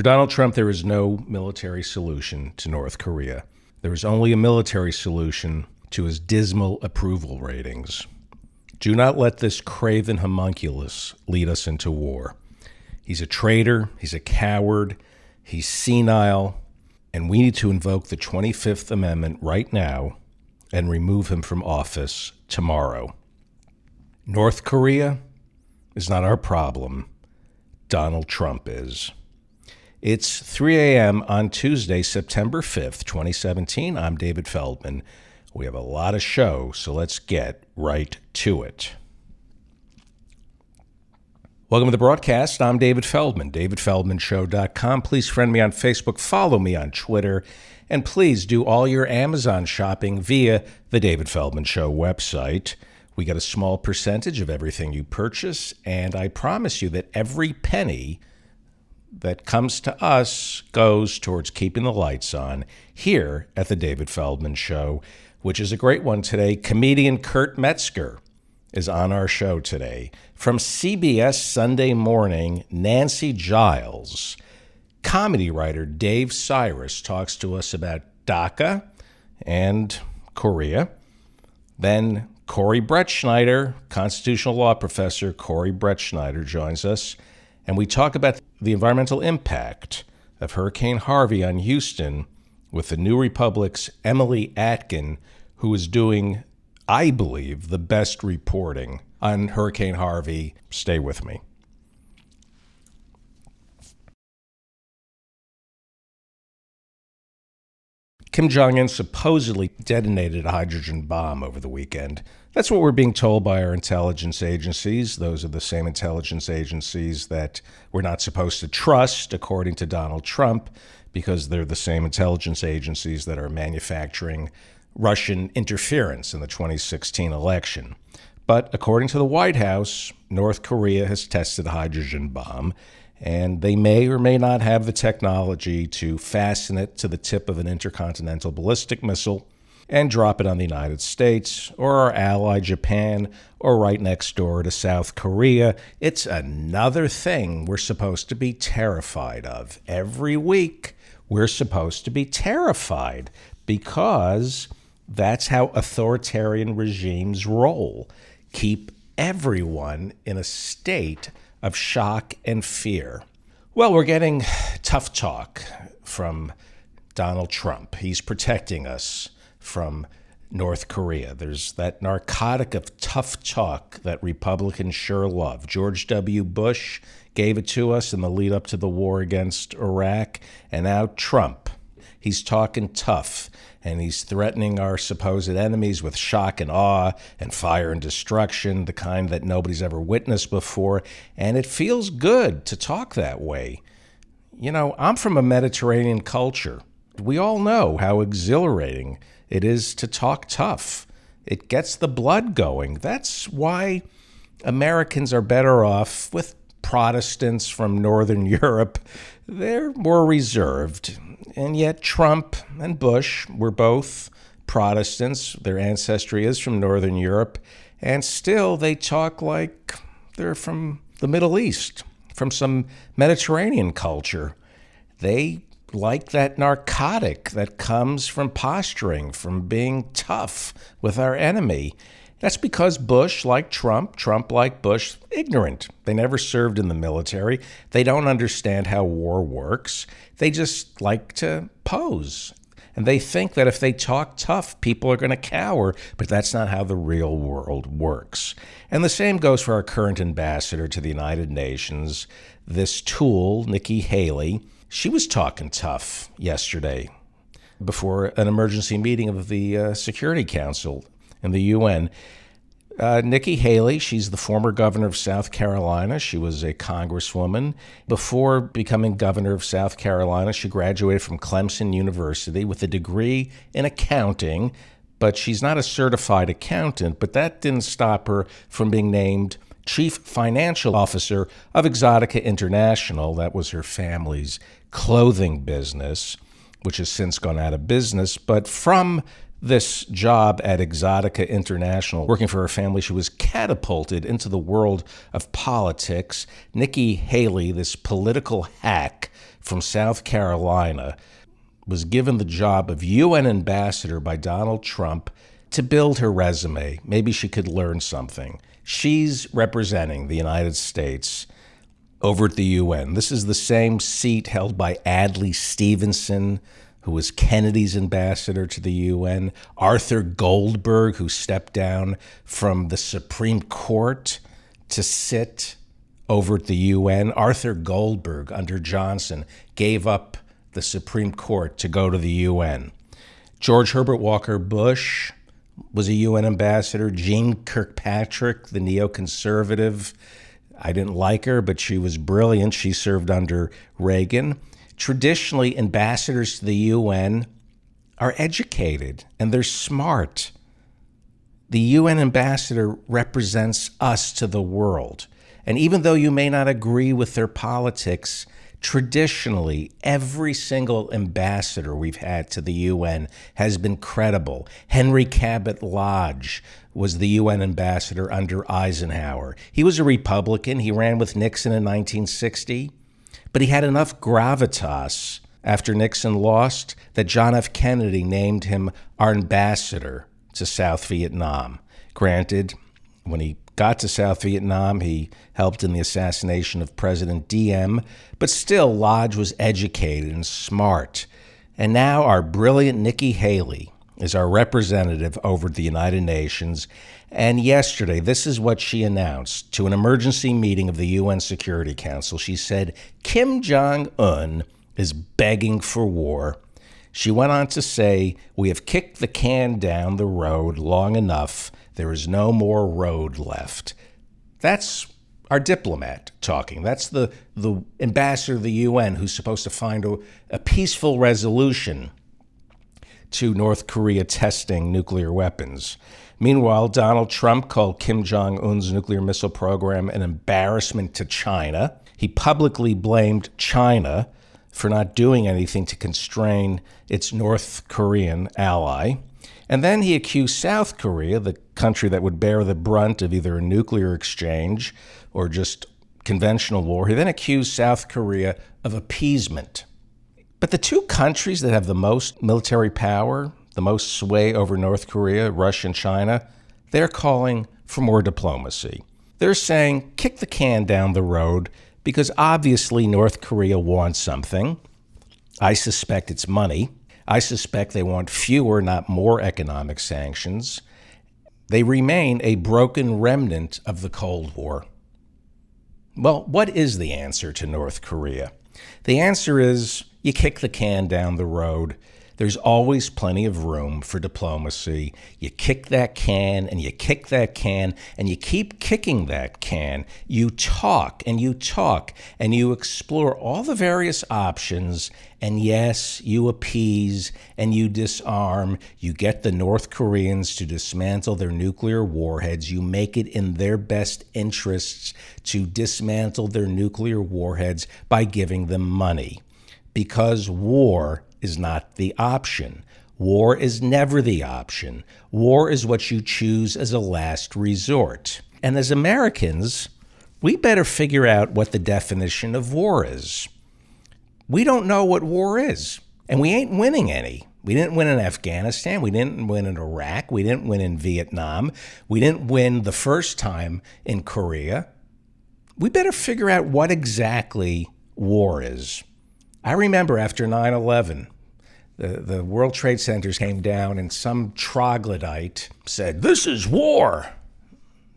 For Donald Trump, there is no military solution to North Korea. There is only a military solution to his dismal approval ratings. Do not let this craven homunculus lead us into war. He's a traitor, he's a coward, he's senile, and we need to invoke the 25th Amendment right now and remove him from office tomorrow. North Korea is not our problem. Donald Trump is. It's 3 a.m. on Tuesday, September 5th, 2017. I'm David Feldman. We have a lot of show, so let's get right to it. Welcome to the broadcast. I'm David Feldman, davidfeldmanshow.com. Please friend me on Facebook, follow me on Twitter, and please do all your Amazon shopping via the David Feldman Show website. We get a small percentage of everything you purchase, and I promise you that every penny that comes to us goes towards keeping the lights on here at the David Feldman Show, which is a great one today. Comedian Kurt Metzger is on our show today. From CBS Sunday Morning, Nancy Giles, comedy writer Dave Sirus talks to us about DACA and Korea. Then Corey Brettschneider, constitutional law professor Corey Brettschneider, joins us and we talk about the environmental impact of Hurricane Harvey on Houston with the New Republic's Emily Atkin, who is doing, I believe, the best reporting on Hurricane Harvey. Stay with me. Kim Jong un supposedly detonated a hydrogen bomb over the weekend. That's what we're being told by our intelligence agencies. Those are the same intelligence agencies that we're not supposed to trust, according to Donald Trump, because they're the same intelligence agencies that are manufacturing Russian interference in the 2016 election. But according to the White House, North Korea has tested a hydrogen bomb and they may or may not have the technology to fasten it to the tip of an intercontinental ballistic missile and drop it on the United States or our ally Japan or right next door to South Korea. It's another thing we're supposed to be terrified of. Every week, we're supposed to be terrified because that's how authoritarian regimes roll. Keep everyone in a state of shock and fear. Well, we're getting tough talk from Donald Trump. He's protecting us from North Korea. There's that narcotic of tough talk that Republicans sure love. George W. Bush gave it to us in the lead up to the war against Iraq, and now Trump. He's talking tough and he's threatening our supposed enemies with shock and awe and fire and destruction, the kind that nobody's ever witnessed before. And it feels good to talk that way. You know, I'm from a Mediterranean culture. We all know how exhilarating it is to talk tough. It gets the blood going. That's why Americans are better off with Protestants from Northern Europe. They're more reserved and yet Trump and Bush were both Protestants. Their ancestry is from Northern Europe, and still they talk like they're from the Middle East, from some Mediterranean culture. They like that narcotic that comes from posturing, from being tough with our enemy. That's because Bush, like Trump, Trump, like Bush, ignorant. They never served in the military. They don't understand how war works. They just like to pose. And they think that if they talk tough, people are going to cower, but that's not how the real world works. And the same goes for our current ambassador to the United Nations, this tool, Nikki Haley. She was talking tough yesterday before an emergency meeting of the uh, Security Council in the UN. Uh, Nikki Haley, she's the former governor of South Carolina. She was a congresswoman. Before becoming governor of South Carolina, she graduated from Clemson University with a degree in accounting, but she's not a certified accountant. But that didn't stop her from being named chief financial officer of Exotica International. That was her family's clothing business, which has since gone out of business. But from this job at Exotica International, working for her family, she was catapulted into the world of politics. Nikki Haley, this political hack from South Carolina, was given the job of UN ambassador by Donald Trump to build her resume. Maybe she could learn something. She's representing the United States over at the UN. This is the same seat held by Adlai Stevenson who was Kennedy's ambassador to the UN, Arthur Goldberg, who stepped down from the Supreme Court to sit over at the UN. Arthur Goldberg, under Johnson, gave up the Supreme Court to go to the UN. George Herbert Walker Bush was a UN ambassador. Jeane Kirkpatrick, the neoconservative, I didn't like her, but she was brilliant. She served under Reagan traditionally ambassadors to the UN are educated and they're smart. The UN ambassador represents us to the world. And even though you may not agree with their politics, traditionally, every single ambassador we've had to the UN has been credible. Henry Cabot Lodge was the UN ambassador under Eisenhower. He was a Republican. He ran with Nixon in 1960. But he had enough gravitas after Nixon lost that John F. Kennedy named him our ambassador to South Vietnam. Granted, when he got to South Vietnam, he helped in the assassination of President Diem, but still, Lodge was educated and smart. And now our brilliant Nikki Haley is our representative over the United Nations. And yesterday, this is what she announced to an emergency meeting of the UN Security Council. She said Kim Jong un is begging for war. She went on to say, We have kicked the can down the road long enough. There is no more road left. That's our diplomat talking. That's the, the ambassador of the UN who's supposed to find a, a peaceful resolution to North Korea testing nuclear weapons. Meanwhile, Donald Trump called Kim Jong un's nuclear missile program an embarrassment to China. He publicly blamed China for not doing anything to constrain its North Korean ally. And then he accused South Korea, the country that would bear the brunt of either a nuclear exchange or just conventional war, he then accused South Korea of appeasement. But the two countries that have the most military power, the most sway over North Korea, Russia, and China, they're calling for more diplomacy. They're saying kick the can down the road because obviously North Korea wants something. I suspect it's money. I suspect they want fewer, not more economic sanctions. They remain a broken remnant of the Cold War. Well, what is the answer to North Korea? The answer is you kick the can down the road. There's always plenty of room for diplomacy. You kick that can and you kick that can and you keep kicking that can. You talk and you talk and you explore all the various options. And yes, you appease and you disarm. You get the North Koreans to dismantle their nuclear warheads. You make it in their best interests to dismantle their nuclear warheads by giving them money because war is not the option. War is never the option. War is what you choose as a last resort. And as Americans, we better figure out what the definition of war is. We don't know what war is, and we ain't winning any. We didn't win in Afghanistan. We didn't win in Iraq. We didn't win in Vietnam. We didn't win the first time in Korea. We better figure out what exactly war is. I remember after 9 11, the, the World Trade Centers came down and some troglodyte said, This is war.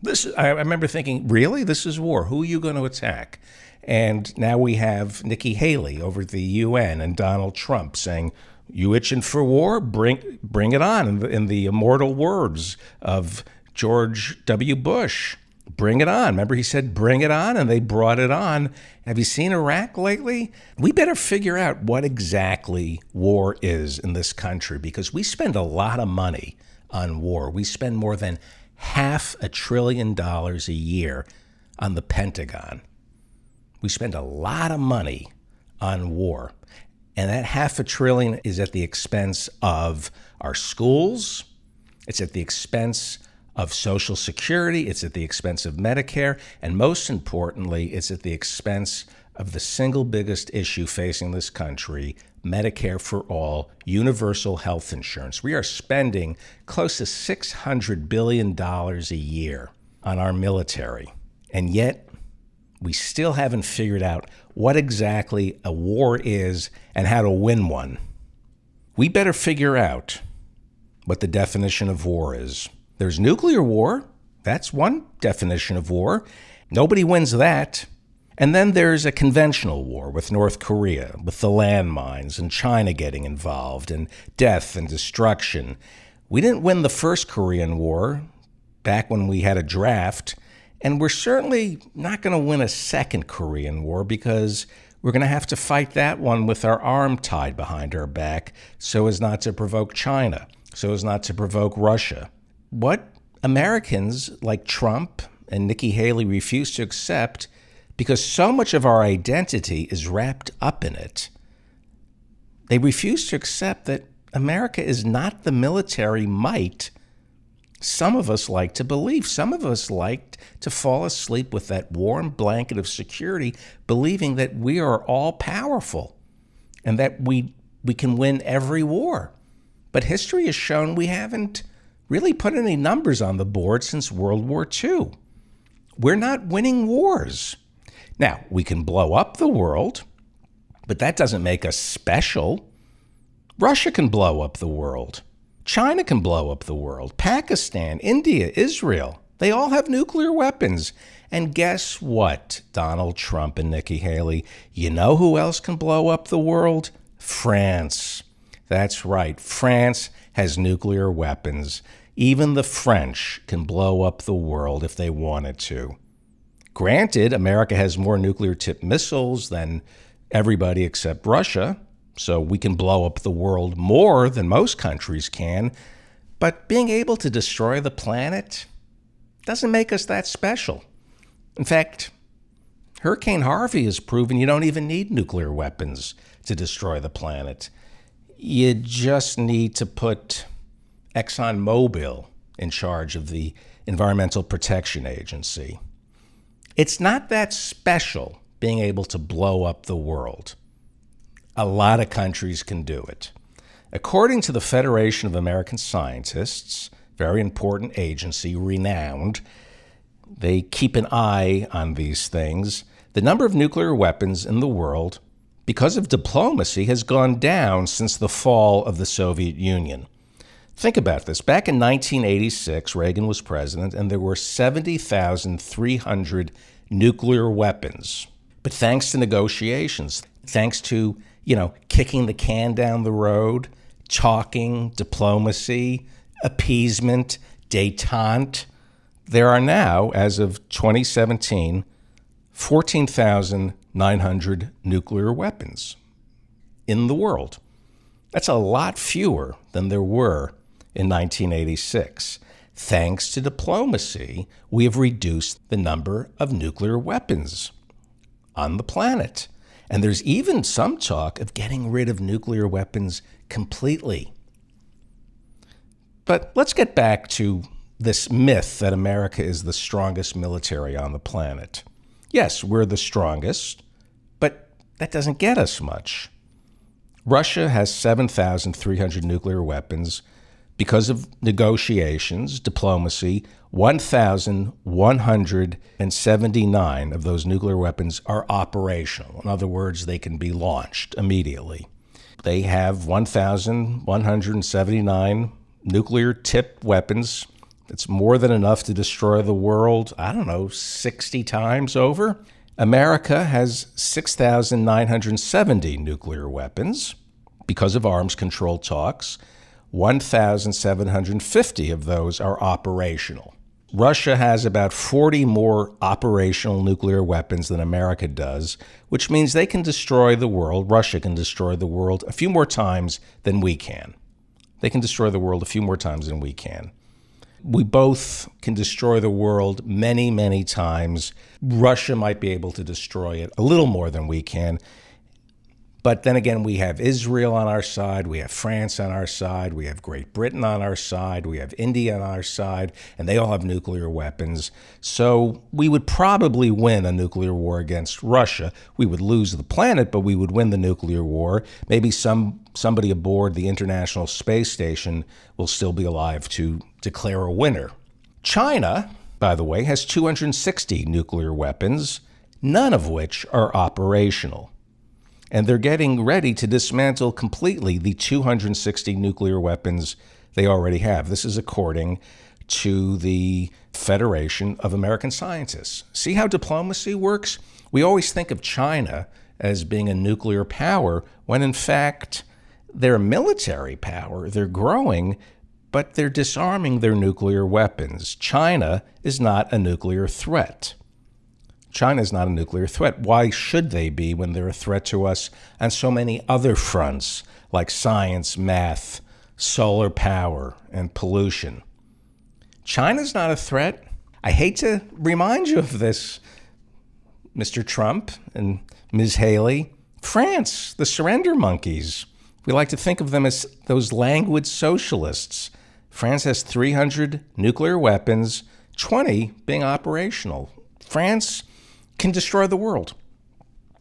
This is, I remember thinking, Really? This is war. Who are you going to attack? And now we have Nikki Haley over at the UN and Donald Trump saying, You itching for war? Bring, bring it on, in the, in the immortal words of George W. Bush bring it on. Remember, he said, bring it on, and they brought it on. Have you seen Iraq lately? We better figure out what exactly war is in this country because we spend a lot of money on war. We spend more than half a trillion dollars a year on the Pentagon. We spend a lot of money on war. And that half a trillion is at the expense of our schools, it's at the expense of Social Security, it's at the expense of Medicare, and most importantly, it's at the expense of the single biggest issue facing this country Medicare for all, universal health insurance. We are spending close to $600 billion a year on our military, and yet we still haven't figured out what exactly a war is and how to win one. We better figure out what the definition of war is. There's nuclear war. That's one definition of war. Nobody wins that. And then there's a conventional war with North Korea, with the landmines and China getting involved, and death and destruction. We didn't win the first Korean War back when we had a draft, and we're certainly not going to win a second Korean War because we're going to have to fight that one with our arm tied behind our back so as not to provoke China, so as not to provoke Russia. What Americans like Trump and Nikki Haley refuse to accept because so much of our identity is wrapped up in it. They refuse to accept that America is not the military might some of us like to believe. Some of us like to fall asleep with that warm blanket of security, believing that we are all powerful and that we, we can win every war. But history has shown we haven't really put any numbers on the board since World War II. We're not winning wars. Now, we can blow up the world, but that doesn't make us special. Russia can blow up the world. China can blow up the world. Pakistan, India, Israel, they all have nuclear weapons. And guess what, Donald Trump and Nikki Haley? You know who else can blow up the world? France. That's right. France has nuclear weapons. Even the French can blow up the world if they wanted to. Granted, America has more nuclear tipped missiles than everybody except Russia, so we can blow up the world more than most countries can. But being able to destroy the planet doesn't make us that special. In fact, Hurricane Harvey has proven you don't even need nuclear weapons to destroy the planet. You just need to put ExxonMobil in charge of the Environmental Protection Agency. It's not that special being able to blow up the world. A lot of countries can do it. According to the Federation of American Scientists, very important agency, renowned, they keep an eye on these things. The number of nuclear weapons in the world, because of diplomacy, has gone down since the fall of the Soviet Union. Think about this. Back in 1986, Reagan was president, and there were 70,300 nuclear weapons. But thanks to negotiations, thanks to, you know, kicking the can down the road, talking, diplomacy, appeasement, detente, there are now, as of 2017, 14,900 nuclear weapons in the world. That's a lot fewer than there were in 1986. Thanks to diplomacy, we have reduced the number of nuclear weapons on the planet. And there's even some talk of getting rid of nuclear weapons completely. But let's get back to this myth that America is the strongest military on the planet. Yes, we're the strongest, that doesn't get us much. Russia has 7,300 nuclear weapons because of negotiations, diplomacy, 1,179 of those nuclear weapons are operational. In other words, they can be launched immediately. They have 1,179 nuclear tipped weapons. It's more than enough to destroy the world, I don't know, 60 times over. America has 6,970 nuclear weapons because of arms control talks. 1,750 of those are operational. Russia has about 40 more operational nuclear weapons than America does, which means they can destroy the world. Russia can destroy the world a few more times than we can. They can destroy the world a few more times than we can. We both can destroy the world many, many times. Russia might be able to destroy it a little more than we can. But then again, we have Israel on our side, we have France on our side, we have Great Britain on our side, we have India on our side, and they all have nuclear weapons. So we would probably win a nuclear war against Russia. We would lose the planet, but we would win the nuclear war. Maybe some somebody aboard the International Space Station will still be alive to declare a winner. China, by the way, has 260 nuclear weapons, none of which are operational and they're getting ready to dismantle completely the 260 nuclear weapons they already have. This is according to the Federation of American Scientists. See how diplomacy works? We always think of China as being a nuclear power when in fact they're a military power. They're growing, but they're disarming their nuclear weapons. China is not a nuclear threat. China is not a nuclear threat. Why should they be when they're a threat to us on so many other fronts like science, math, solar power, and pollution? China's not a threat. I hate to remind you of this, Mr. Trump and Ms. Haley. France, the surrender monkeys. We like to think of them as those languid socialists. France has 300 nuclear weapons, 20 being operational. France can destroy the world.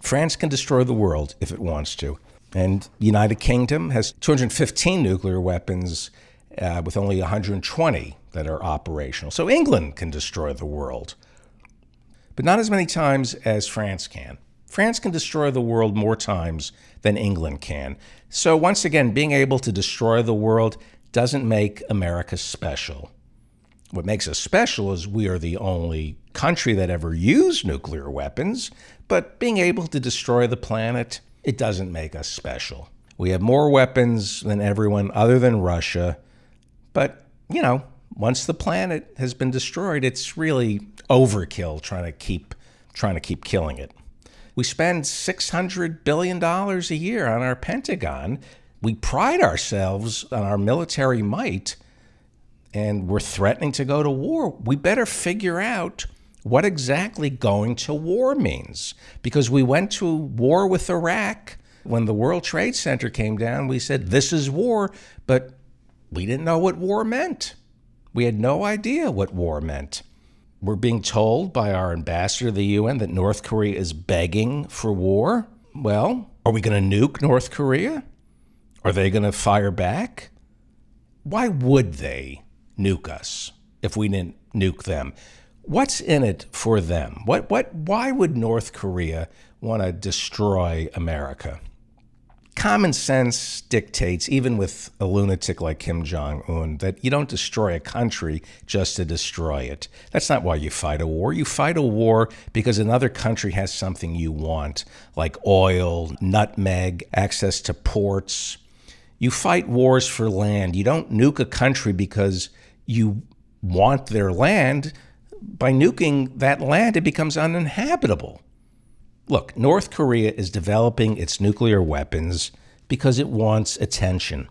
France can destroy the world if it wants to. And the United Kingdom has 215 nuclear weapons uh, with only 120 that are operational. So England can destroy the world, but not as many times as France can. France can destroy the world more times than England can. So once again, being able to destroy the world doesn't make America special. What makes us special is we are the only country that ever used nuclear weapons, but being able to destroy the planet, it doesn't make us special. We have more weapons than everyone other than Russia, but, you know, once the planet has been destroyed, it's really overkill trying to keep trying to keep killing it. We spend 600 billion dollars a year on our Pentagon. We pride ourselves on our military might and we're threatening to go to war. We better figure out what exactly going to war means. Because we went to war with Iraq. When the World Trade Center came down, we said, This is war, but we didn't know what war meant. We had no idea what war meant. We're being told by our ambassador to the UN that North Korea is begging for war. Well, are we going to nuke North Korea? Are they going to fire back? Why would they nuke us if we didn't nuke them? What's in it for them? What, what, why would North Korea want to destroy America? Common sense dictates, even with a lunatic like Kim Jong un, that you don't destroy a country just to destroy it. That's not why you fight a war. You fight a war because another country has something you want, like oil, nutmeg, access to ports. You fight wars for land. You don't nuke a country because you want their land by nuking that land, it becomes uninhabitable. Look, North Korea is developing its nuclear weapons because it wants attention.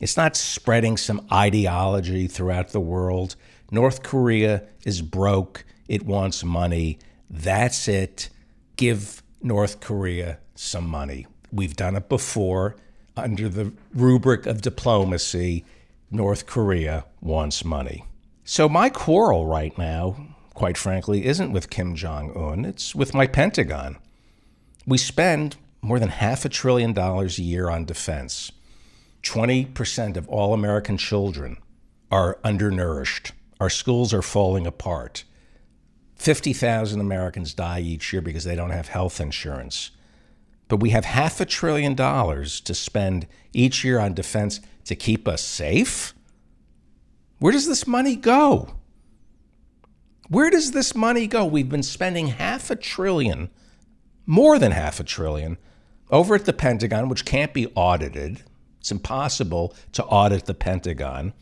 It's not spreading some ideology throughout the world. North Korea is broke. It wants money. That's it. Give North Korea some money. We've done it before under the rubric of diplomacy. North Korea wants money. So my quarrel right now, quite frankly, isn't with Kim Jong un, it's with my Pentagon. We spend more than half a trillion dollars a year on defense. 20% of all American children are undernourished. Our schools are falling apart. 50,000 Americans die each year because they don't have health insurance. But we have half a trillion dollars to spend each year on defense to keep us safe? Where does this money go? Where does this money go? We've been spending half a trillion, more than half a trillion, over at the Pentagon, which can't be audited. It's impossible to audit the Pentagon.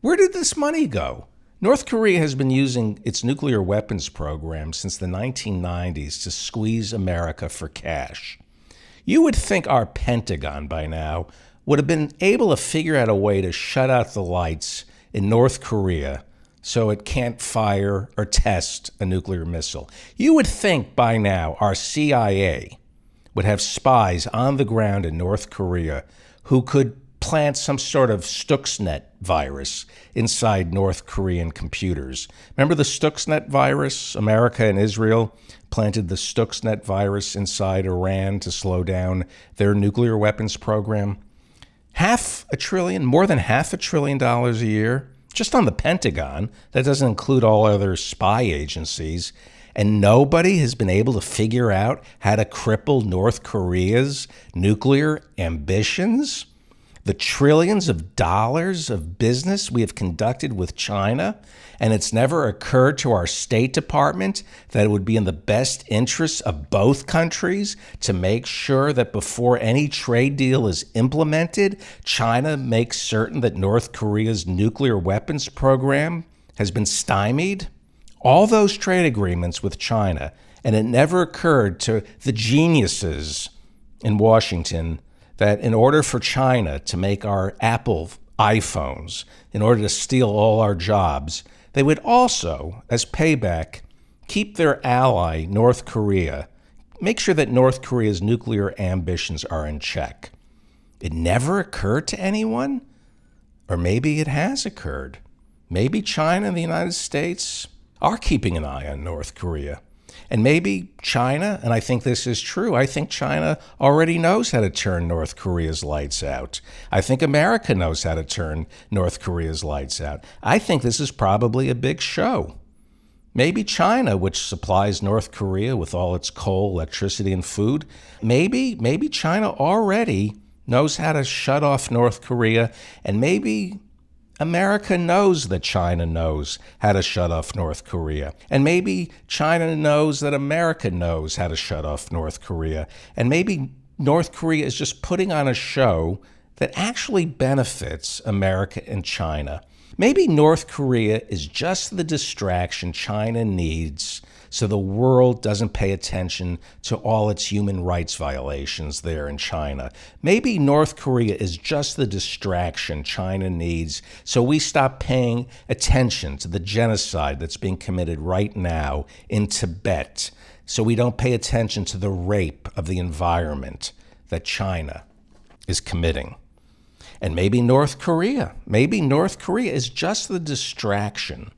Where did this money go? North Korea has been using its nuclear weapons program since the 1990s to squeeze America for cash. You would think our Pentagon by now would have been able to figure out a way to shut out the lights in North Korea so it can't fire or test a nuclear missile. You would think by now our CIA would have spies on the ground in North Korea who could plant some sort of Stuxnet virus inside North Korean computers. Remember the Stuxnet virus? America and Israel planted the Stuxnet virus inside Iran to slow down their nuclear weapons program. Half a trillion, more than half a trillion dollars a year, just on the Pentagon. That doesn't include all other spy agencies. And nobody has been able to figure out how to cripple North Korea's nuclear ambitions the trillions of dollars of business we have conducted with China, and it's never occurred to our State Department that it would be in the best interests of both countries to make sure that before any trade deal is implemented, China makes certain that North Korea's nuclear weapons program has been stymied? All those trade agreements with China, and it never occurred to the geniuses in Washington that in order for China to make our Apple iPhones, in order to steal all our jobs, they would also, as payback, keep their ally, North Korea, make sure that North Korea's nuclear ambitions are in check. It never occurred to anyone? Or maybe it has occurred. Maybe China and the United States are keeping an eye on North Korea. And maybe China, and I think this is true, I think China already knows how to turn North Korea's lights out. I think America knows how to turn North Korea's lights out. I think this is probably a big show. Maybe China, which supplies North Korea with all its coal, electricity, and food, maybe, maybe China already knows how to shut off North Korea, and maybe America knows that China knows how to shut off North Korea. And maybe China knows that America knows how to shut off North Korea. And maybe North Korea is just putting on a show that actually benefits America and China. Maybe North Korea is just the distraction China needs so the world doesn't pay attention to all its human rights violations there in China. Maybe North Korea is just the distraction China needs so we stop paying attention to the genocide that's being committed right now in Tibet, so we don't pay attention to the rape of the environment that China is committing. And maybe North Korea, maybe North Korea is just the distraction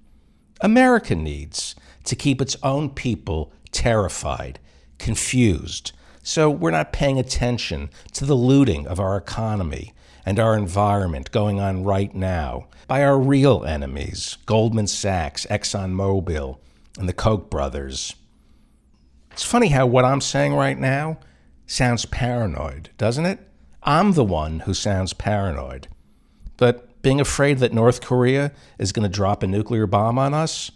America needs to keep its own people terrified, confused. So we're not paying attention to the looting of our economy and our environment going on right now by our real enemies Goldman Sachs, ExxonMobil, and the Koch brothers. It's funny how what I'm saying right now sounds paranoid, doesn't it? I'm the one who sounds paranoid. But being afraid that North Korea is going to drop a nuclear bomb on us,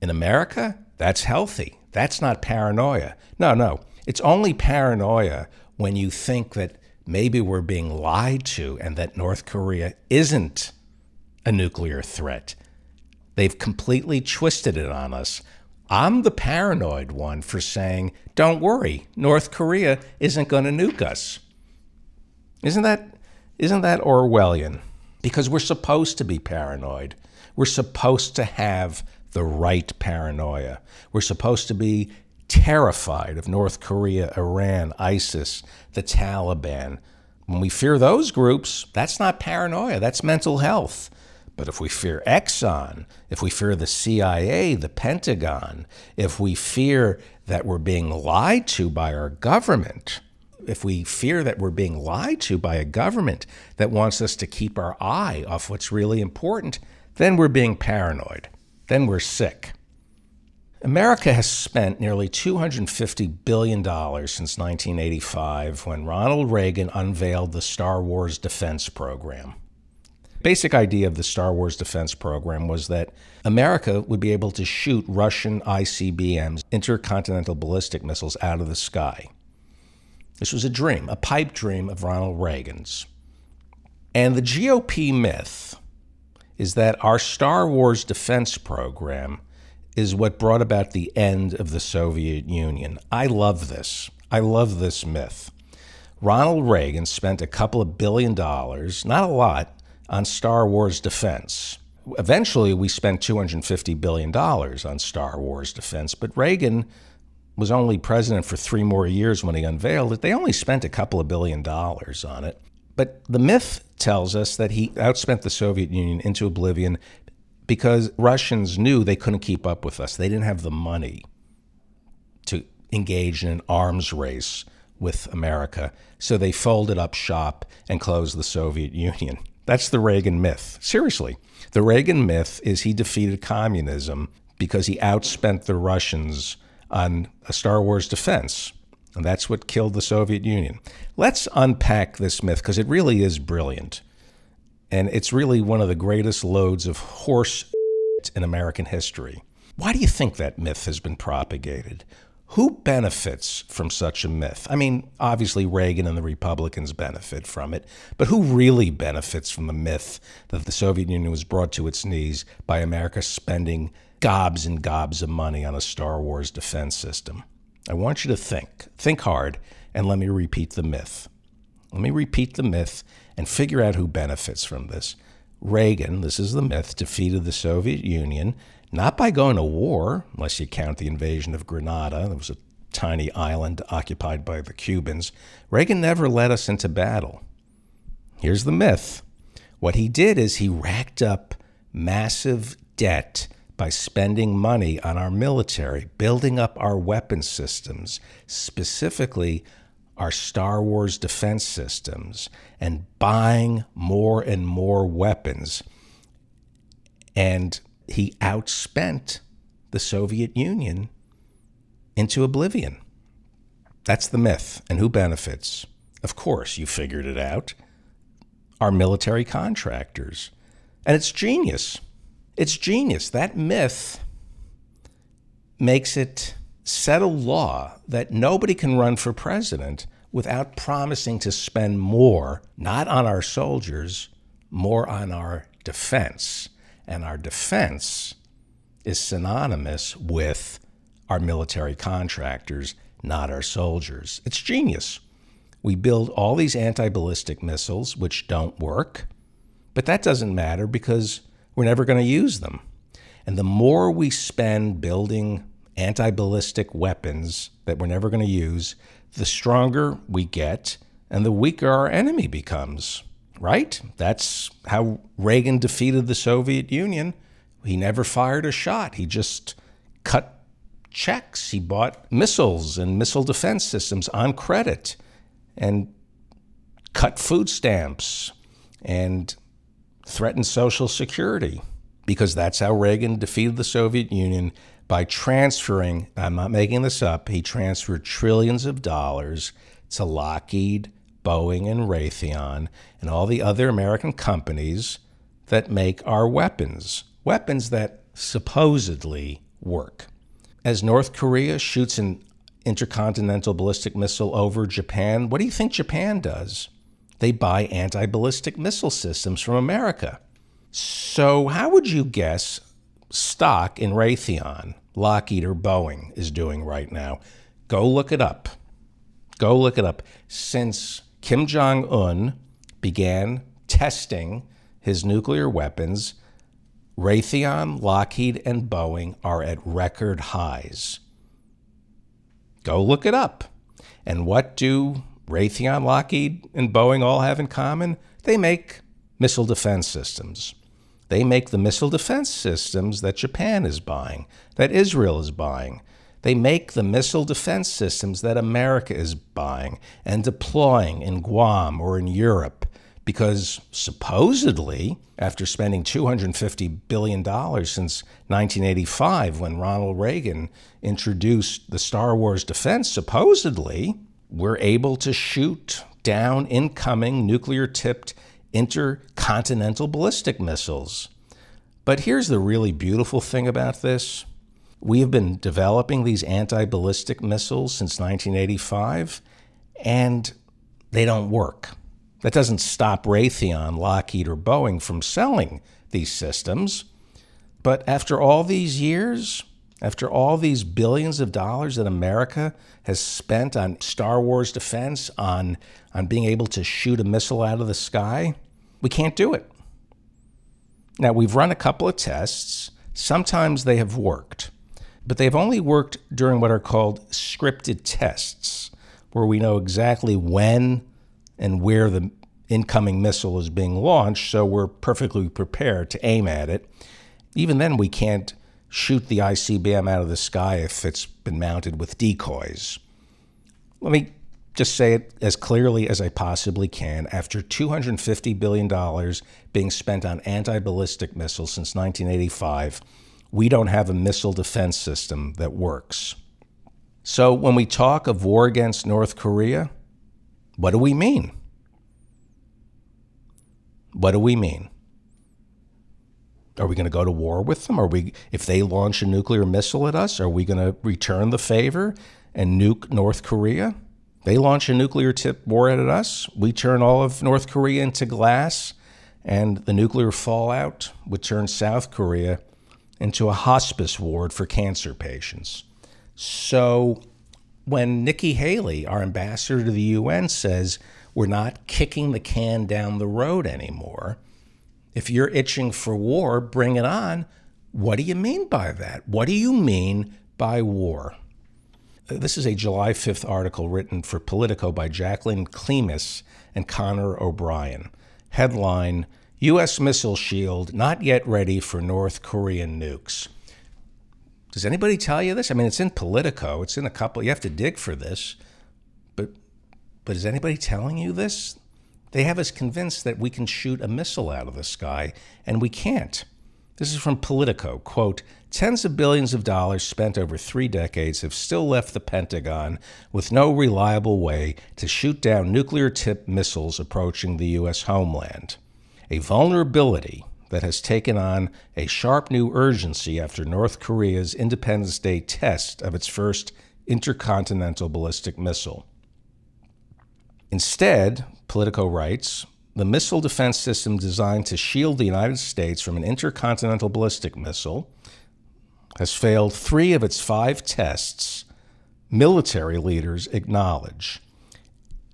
in America, that's healthy. That's not paranoia. No, no. It's only paranoia when you think that maybe we're being lied to and that North Korea isn't a nuclear threat. They've completely twisted it on us. I'm the paranoid one for saying, don't worry, North Korea isn't going to nuke us. Isn't that, isn't that Orwellian? Because we're supposed to be paranoid. We're supposed to have the right paranoia. We're supposed to be terrified of North Korea, Iran, ISIS, the Taliban. When we fear those groups, that's not paranoia, that's mental health. But if we fear Exxon, if we fear the CIA, the Pentagon, if we fear that we're being lied to by our government, if we fear that we're being lied to by a government that wants us to keep our eye off what's really important, then we're being paranoid then we're sick. America has spent nearly $250 billion since 1985 when Ronald Reagan unveiled the Star Wars Defense Program. Basic idea of the Star Wars Defense Program was that America would be able to shoot Russian ICBMs, intercontinental ballistic missiles, out of the sky. This was a dream, a pipe dream of Ronald Reagan's. And the GOP myth is that our Star Wars defense program is what brought about the end of the Soviet Union. I love this. I love this myth. Ronald Reagan spent a couple of billion dollars, not a lot, on Star Wars defense. Eventually, we spent $250 billion on Star Wars defense, but Reagan was only president for three more years when he unveiled it. They only spent a couple of billion dollars on it. But the myth tells us that he outspent the Soviet Union into oblivion because Russians knew they couldn't keep up with us. They didn't have the money to engage in an arms race with America. So they folded up shop and closed the Soviet Union. That's the Reagan myth. Seriously. The Reagan myth is he defeated communism because he outspent the Russians on a Star Wars defense. And that's what killed the Soviet Union. Let's unpack this myth because it really is brilliant. And it's really one of the greatest loads of horse in American history. Why do you think that myth has been propagated? Who benefits from such a myth? I mean, obviously, Reagan and the Republicans benefit from it, but who really benefits from the myth that the Soviet Union was brought to its knees by America spending gobs and gobs of money on a Star Wars defense system? I want you to think, think hard, and let me repeat the myth. Let me repeat the myth and figure out who benefits from this. Reagan, this is the myth, defeated the Soviet Union not by going to war, unless you count the invasion of Grenada. It was a tiny island occupied by the Cubans. Reagan never led us into battle. Here's the myth what he did is he racked up massive debt by spending money on our military, building up our weapon systems, specifically our Star Wars defense systems, and buying more and more weapons. And he outspent the Soviet Union into oblivion. That's the myth. And who benefits? Of course, you figured it out. Our military contractors. And it's genius. It's genius. That myth makes it settled law that nobody can run for president without promising to spend more, not on our soldiers, more on our defense. And our defense is synonymous with our military contractors, not our soldiers. It's genius. We build all these anti ballistic missiles, which don't work, but that doesn't matter because we're never going to use them. And the more we spend building anti ballistic weapons that we're never going to use, the stronger we get and the weaker our enemy becomes right? That's how Reagan defeated the Soviet Union. He never fired a shot. He just cut checks. He bought missiles and missile defense systems on credit and cut food stamps and threatened Social Security because that's how Reagan defeated the Soviet Union by transferring, I'm not making this up, he transferred trillions of dollars to Lockheed Boeing and Raytheon and all the other American companies that make our weapons, weapons that supposedly work. As North Korea shoots an intercontinental ballistic missile over Japan, what do you think Japan does? They buy anti ballistic missile systems from America. So, how would you guess stock in Raytheon, Lockheed, or Boeing is doing right now? Go look it up. Go look it up. Since Kim Jong un began testing his nuclear weapons, Raytheon, Lockheed, and Boeing are at record highs. Go look it up. And what do Raytheon, Lockheed, and Boeing all have in common? They make missile defense systems. They make the missile defense systems that Japan is buying, that Israel is buying, they make the missile defense systems that America is buying and deploying in Guam or in Europe because supposedly, after spending $250 billion since 1985, when Ronald Reagan introduced the Star Wars defense, supposedly, we're able to shoot down incoming nuclear tipped intercontinental ballistic missiles. But here's the really beautiful thing about this we have been developing these anti ballistic missiles since 1985, and they don't work. That doesn't stop Raytheon, Lockheed, or Boeing from selling these systems. But after all these years, after all these billions of dollars that America has spent on Star Wars defense, on, on being able to shoot a missile out of the sky, we can't do it. Now, we've run a couple of tests. Sometimes they have worked. but they've only worked during what are called scripted tests, where we know exactly when and where the incoming missile is being launched, so we're perfectly prepared to aim at it. Even then, we can't shoot the ICBM out of the sky if it's been mounted with decoys. Let me just say it as clearly as I possibly can. After $250 billion being spent on anti ballistic missiles since 1985, we don't have a missile defense system that works. So when we talk of war against North Korea, what do we mean? What do we mean? Are we going to go to war with them? Are we if they launch a nuclear missile at us, are we going to return the favor and nuke North Korea? They launch a nuclear tip war at us, we turn all of North Korea into glass, and the nuclear fallout would turn South Korea into a hospice ward for cancer patients. So when Nikki Haley, our ambassador to the UN, says we're not kicking the can down the road anymore, if you're itching for war, bring it on. What do you mean by that? What do you mean by war? This is a July 5th article written for Politico by Jacqueline Klimas and Connor O'Brien. Headline U.S. missile shield not yet ready for North Korean nukes. Does anybody tell you this? I mean, it's in Politico. It's in a couple. You have to dig for this, but but is anybody telling you this? They have us convinced that we can shoot a missile out of the sky, and we can't. This is from Politico. Quote Tens of billions of dollars spent over three decades have still left the Pentagon with no reliable way to shoot down nuclear tipped missiles approaching the U.S. homeland. A vulnerability that has taken on a sharp new urgency after North Korea's Independence Day test of its first intercontinental ballistic missile. Instead, Politico writes, the missile defense system designed to shield the United States from an intercontinental ballistic missile has failed three of its five tests, military leaders acknowledge.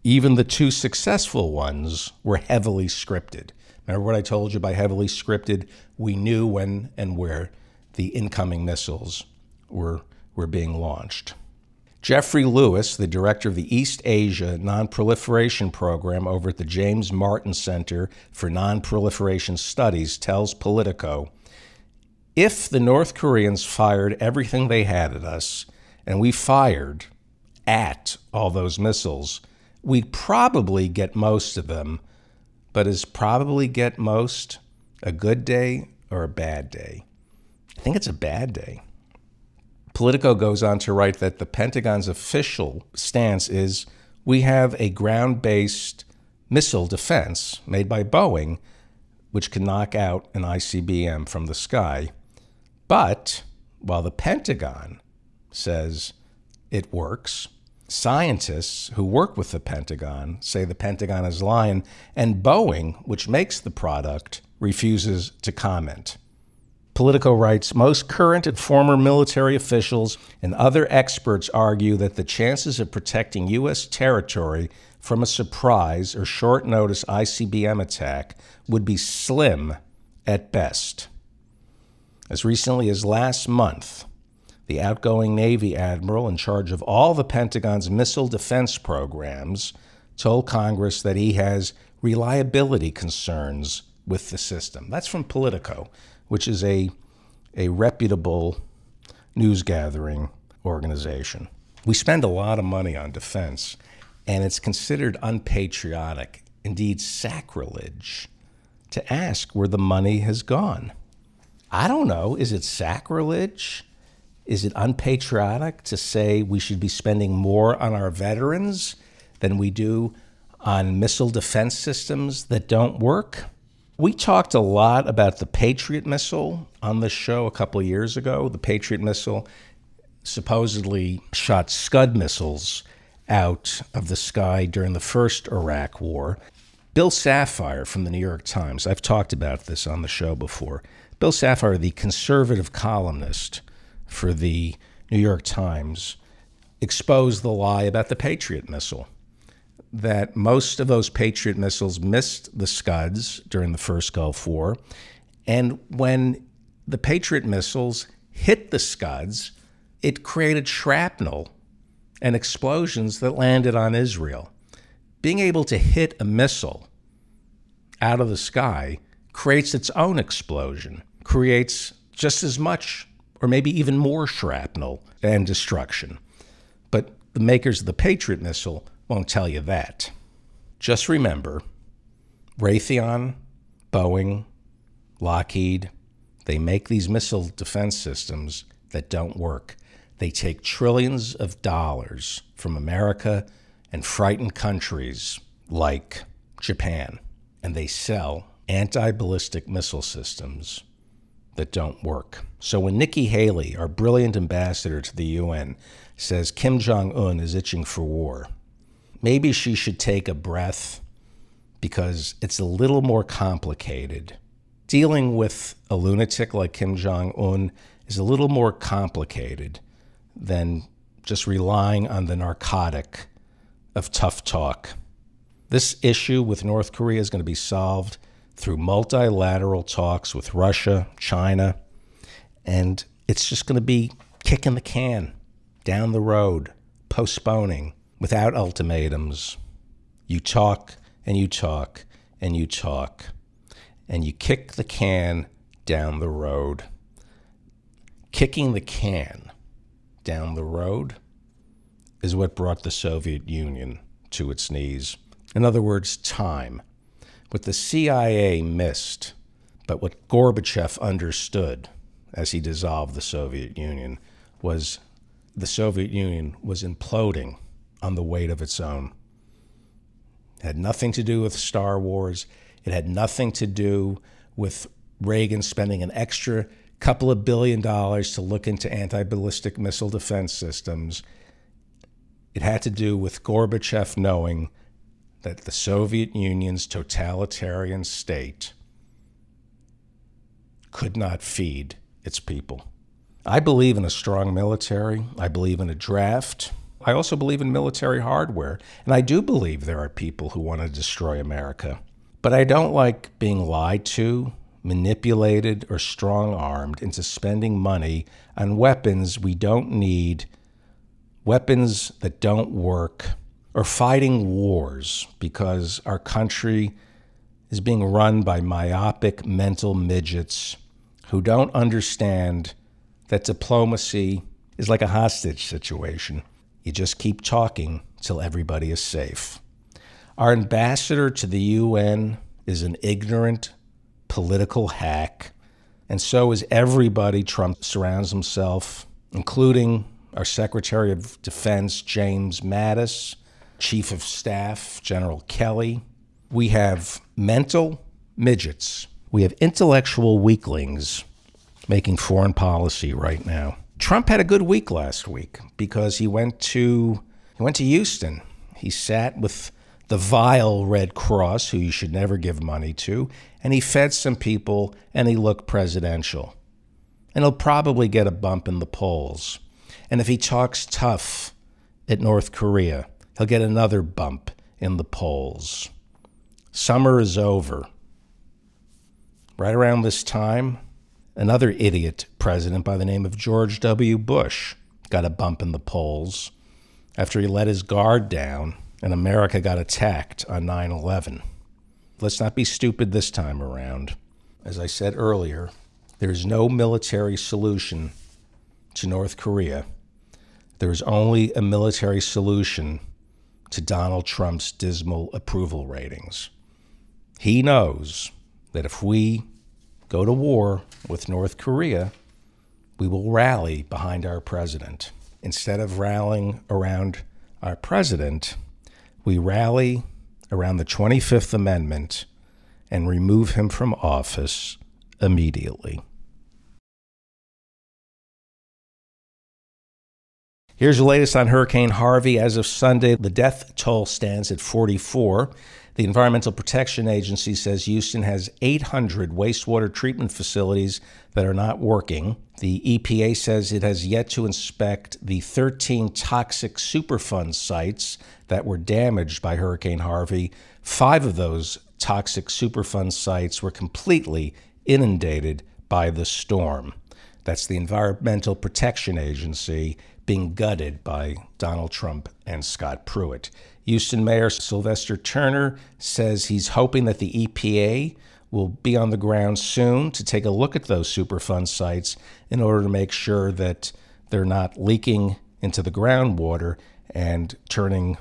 Even the two successful ones were heavily scripted. Remember what I told you by heavily scripted? We knew when and where the incoming missiles were, were being launched. Jeffrey Lewis, the director of the East Asia Nonproliferation Program over at the James Martin Center for Nonproliferation Studies, tells Politico if the North Koreans fired everything they had at us and we fired at all those missiles, we'd probably get most of them. But is probably get most a good day or a bad day? I think it's a bad day. Politico goes on to write that the Pentagon's official stance is we have a ground based missile defense made by Boeing, which can knock out an ICBM from the sky. But while the Pentagon says it works, scientists who work with the Pentagon say the Pentagon is lying, and Boeing, which makes the product, refuses to comment. Politico writes Most current and former military officials and other experts argue that the chances of protecting U.S. territory from a surprise or short notice ICBM attack would be slim at best. As recently as last month, the outgoing Navy admiral in charge of all the Pentagon's missile defense programs told Congress that he has reliability concerns with the system. That's from Politico which is a, a reputable news gathering organization. We spend a lot of money on defense, and it's considered unpatriotic, indeed sacrilege, to ask where the money has gone. I don't know. Is it sacrilege? Is it unpatriotic to say we should be spending more on our veterans than we do on missile defense systems that don't work? We talked a lot about the Patriot missile on the show a couple of years ago. The Patriot missile supposedly shot Scud missiles out of the sky during the first Iraq war. Bill Safire from the New York Times, I've talked about this on the show before. Bill Safire, the conservative columnist for the New York Times, exposed the lie about the Patriot missile that most of those Patriot missiles missed the Scuds during the first Gulf War. And when the Patriot missiles hit the Scuds, it created shrapnel and explosions that landed on Israel. Being able to hit a missile out of the sky creates its own explosion, creates just as much or maybe even more shrapnel and destruction. But the makers of the Patriot missile won't tell you that. Just remember Raytheon, Boeing, Lockheed, they make these missile defense systems that don't work. They take trillions of dollars from America and frightened countries like Japan, and they sell anti ballistic missile systems that don't work. So when Nikki Haley, our brilliant ambassador to the UN, says Kim Jong un is itching for war, maybe she should take a breath because it's a little more complicated. Dealing with a lunatic like Kim Jong un is a little more complicated than just relying on the narcotic of tough talk. This issue with North Korea is going to be solved through multilateral talks with Russia, China, and it's just going to be kicking the can down the road, postponing without ultimatums. You talk and you talk and you talk, and you kick the can down the road. Kicking the can down the road is what brought the Soviet Union to its knees. In other words, time. What the CIA missed, but what Gorbachev understood as he dissolved the Soviet Union was the Soviet Union was imploding on the weight of its own. It had nothing to do with Star Wars. It had nothing to do with Reagan spending an extra couple of billion dollars to look into anti ballistic missile defense systems. It had to do with Gorbachev knowing that the Soviet Union's totalitarian state could not feed its people. I believe in a strong military. I believe in a draft. I also believe in military hardware. And I do believe there are people who want to destroy America. But I don't like being lied to, manipulated, or strong armed into spending money on weapons we don't need, weapons that don't work or fighting wars because our country is being run by myopic mental midgets who don't understand that diplomacy is like a hostage situation. You just keep talking till everybody is safe. Our ambassador to the UN is an ignorant political hack, and so is everybody Trump surrounds himself, including our Secretary of Defense, James Mattis, Chief of Staff, General Kelly. We have mental midgets. We have intellectual weaklings making foreign policy right now. Trump had a good week last week because he went to he went to Houston. He sat with the vile Red Cross, who you should never give money to, and he fed some people and he looked presidential. And he'll probably get a bump in the polls. And if he talks tough at North Korea, he'll get another bump in the polls. Summer is over. Right around this time, another idiot president by the name of George W. Bush got a bump in the polls after he let his guard down and America got attacked on 9 11. Let's not be stupid this time around. As I said earlier, there's no military solution to North Korea. There's only a military solution to Donald Trump's dismal approval ratings. He knows that if we go to war with North Korea, we will rally behind our president. Instead of rallying around our president, we rally around the 25th Amendment and remove him from office immediately. Here's the latest on Hurricane Harvey. As of Sunday, the death toll stands at 44. The Environmental Protection Agency says Houston has 800 wastewater treatment facilities that are not working. The EPA says it has yet to inspect the 13 toxic Superfund sites that were damaged by Hurricane Harvey. Five of those toxic Superfund sites were completely inundated by the storm. That's the Environmental Protection Agency being gutted by Donald Trump and Scott Pruitt. Houston Mayor Sylvester Turner says he's hoping that the EPA will be on the ground soon to take a look at those Superfund sites in order to make sure that they're not leaking into the groundwater and turning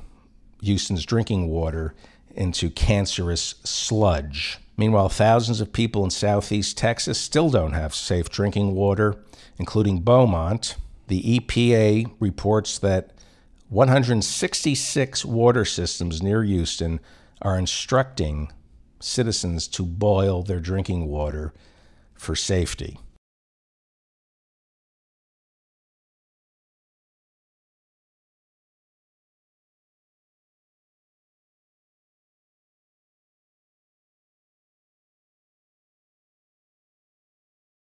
Houston's drinking water into cancerous sludge. Meanwhile, thousands of people in southeast Texas still don't have safe drinking water, including Beaumont. The EPA reports that 166 water systems near Houston are instructing citizens to boil their drinking water for safety.